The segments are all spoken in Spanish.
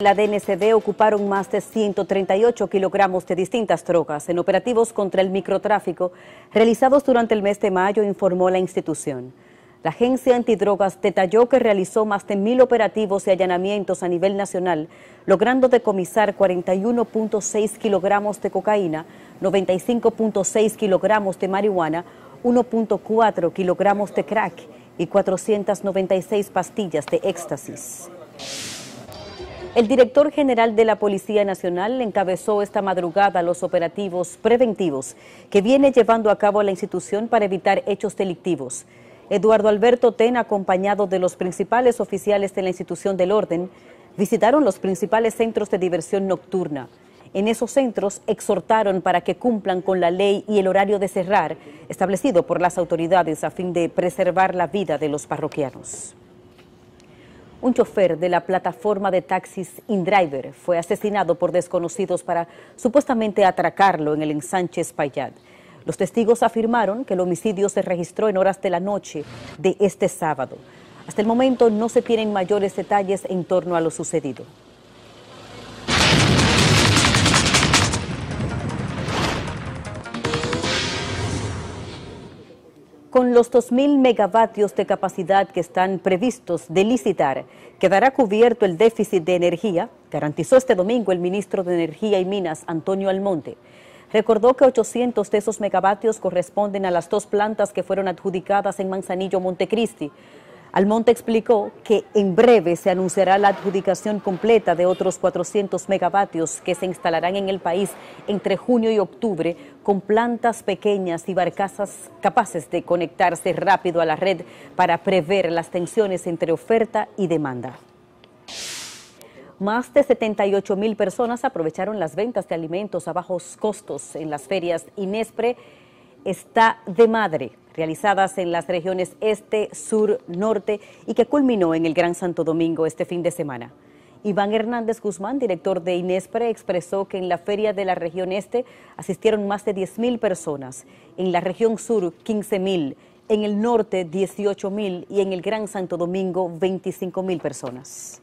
La DNCD ocuparon más de 138 kilogramos de distintas drogas en operativos contra el microtráfico realizados durante el mes de mayo, informó la institución. La agencia antidrogas detalló que realizó más de mil operativos y allanamientos a nivel nacional, logrando decomisar 41.6 kilogramos de cocaína, 95.6 kilogramos de marihuana, 1.4 kilogramos de crack y 496 pastillas de éxtasis. El director general de la Policía Nacional encabezó esta madrugada los operativos preventivos que viene llevando a cabo la institución para evitar hechos delictivos. Eduardo Alberto Ten, acompañado de los principales oficiales de la institución del orden, visitaron los principales centros de diversión nocturna. En esos centros exhortaron para que cumplan con la ley y el horario de cerrar establecido por las autoridades a fin de preservar la vida de los parroquianos. Un chofer de la plataforma de taxis InDriver fue asesinado por desconocidos para supuestamente atracarlo en el ensanche Espaillat. Los testigos afirmaron que el homicidio se registró en horas de la noche de este sábado. Hasta el momento no se tienen mayores detalles en torno a lo sucedido. Con los 2.000 megavatios de capacidad que están previstos de licitar, quedará cubierto el déficit de energía, garantizó este domingo el ministro de Energía y Minas, Antonio Almonte. Recordó que 800 de esos megavatios corresponden a las dos plantas que fueron adjudicadas en Manzanillo, Montecristi. Almonte explicó que en breve se anunciará la adjudicación completa de otros 400 megavatios que se instalarán en el país entre junio y octubre con plantas pequeñas y barcazas capaces de conectarse rápido a la red para prever las tensiones entre oferta y demanda. Más de 78 mil personas aprovecharon las ventas de alimentos a bajos costos en las ferias Inespre está de madre, realizadas en las regiones este, sur, norte y que culminó en el Gran Santo Domingo este fin de semana. Iván Hernández Guzmán, director de Inespre, expresó que en la feria de la región este asistieron más de 10 mil personas, en la región sur 15 mil, en el norte 18 mil y en el Gran Santo Domingo 25 mil personas.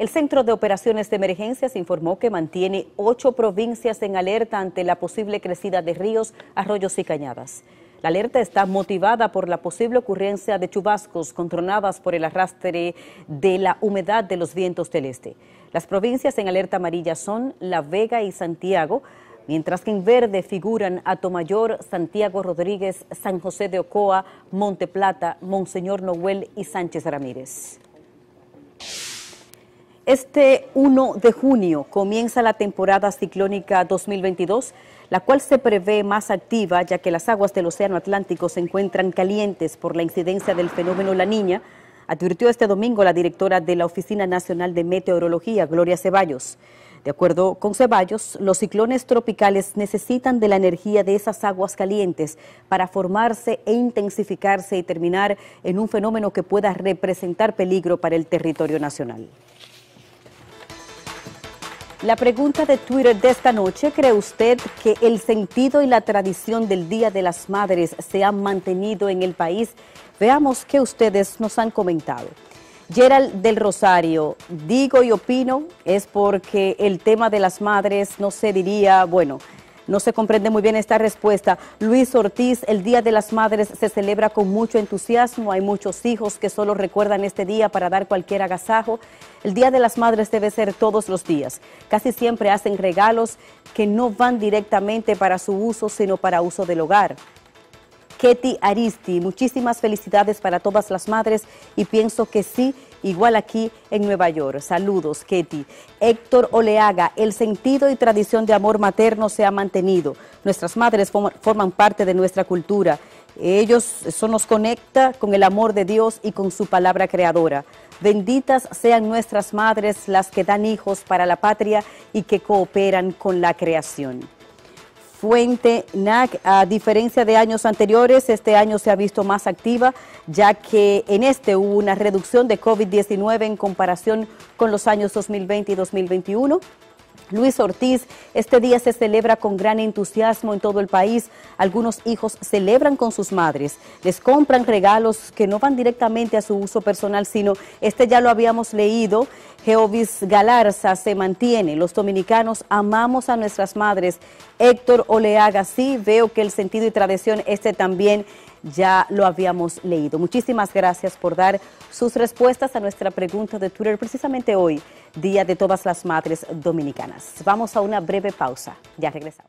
El Centro de Operaciones de Emergencias informó que mantiene ocho provincias en alerta ante la posible crecida de ríos, arroyos y cañadas. La alerta está motivada por la posible ocurrencia de chubascos controladas por el arrastre de la humedad de los vientos del este. Las provincias en alerta amarilla son La Vega y Santiago, mientras que en verde figuran Atomayor, Santiago Rodríguez, San José de Ocoa, Monte Plata, Monseñor Noel y Sánchez Ramírez. Este 1 de junio comienza la temporada ciclónica 2022, la cual se prevé más activa ya que las aguas del Océano Atlántico se encuentran calientes por la incidencia del fenómeno La Niña, advirtió este domingo la directora de la Oficina Nacional de Meteorología, Gloria Ceballos. De acuerdo con Ceballos, los ciclones tropicales necesitan de la energía de esas aguas calientes para formarse e intensificarse y terminar en un fenómeno que pueda representar peligro para el territorio nacional. La pregunta de Twitter de esta noche, ¿cree usted que el sentido y la tradición del Día de las Madres se han mantenido en el país? Veamos qué ustedes nos han comentado. Gerald del Rosario, digo y opino, es porque el tema de las madres no se diría, bueno, no se comprende muy bien esta respuesta. Luis Ortiz, el Día de las Madres se celebra con mucho entusiasmo. Hay muchos hijos que solo recuerdan este día para dar cualquier agasajo. El Día de las Madres debe ser todos los días. Casi siempre hacen regalos que no van directamente para su uso, sino para uso del hogar. Ketty Aristi, muchísimas felicidades para todas las madres y pienso que sí, igual aquí en Nueva York. Saludos, Ketty. Héctor Oleaga, el sentido y tradición de amor materno se ha mantenido. Nuestras madres forman parte de nuestra cultura. Ellos, eso nos conecta con el amor de Dios y con su palabra creadora. Benditas sean nuestras madres las que dan hijos para la patria y que cooperan con la creación. Fuente NAC, a diferencia de años anteriores, este año se ha visto más activa, ya que en este hubo una reducción de COVID-19 en comparación con los años 2020 y 2021. Luis Ortiz, este día se celebra con gran entusiasmo en todo el país. Algunos hijos celebran con sus madres, les compran regalos que no van directamente a su uso personal, sino este ya lo habíamos leído. Geovis Galarza se mantiene. Los dominicanos amamos a nuestras madres. Héctor Oleaga, sí, veo que el sentido y tradición este también ya lo habíamos leído. Muchísimas gracias por dar sus respuestas a nuestra pregunta de Twitter precisamente hoy, Día de todas las Madres Dominicanas. Vamos a una breve pausa. Ya regresamos.